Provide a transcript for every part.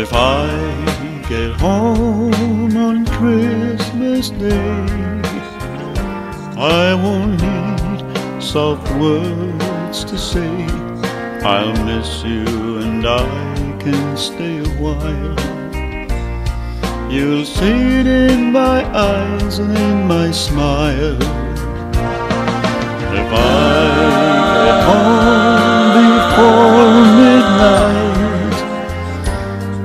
If I get home on Christmas Day, I won't need soft words to say. I'll miss you and I can stay a while. You'll see it in my eyes and in my smile. If I get home before midnight,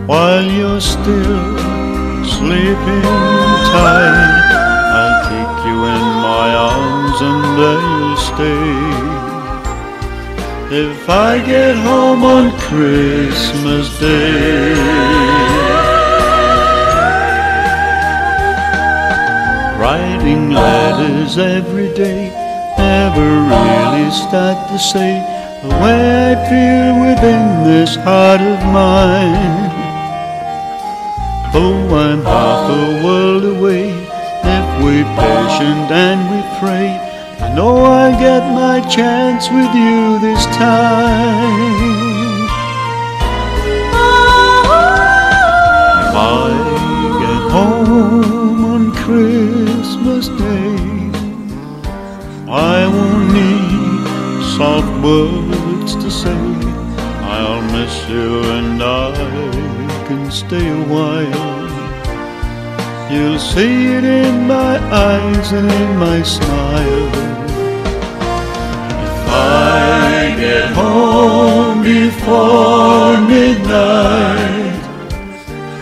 while you're still sleeping tight, I'll take you in my arms and there you'll stay. If I get home on Christmas Day. Writing letters every day never really start to say the way I feel within this heart of mine. Oh, I'm half a world away, if we're patient and we pray, I know I'll get my chance with you this time. Need soft words to say. I'll miss you and I can stay a while. You'll see it in my eyes and in my smile. If I get home before midnight,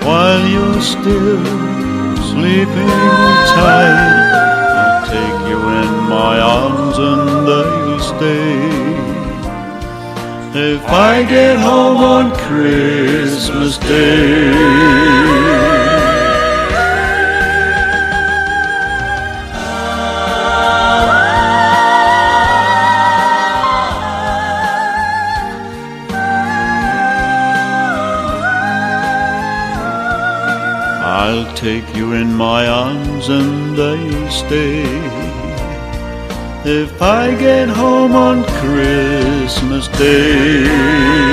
while you're still sleeping tight, If I get home on Christmas Day. I'll take you in my arms and you'll stay. If I get home on Christmas Day.